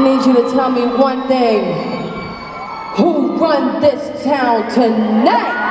I need you to tell me one thing. Who run this town tonight?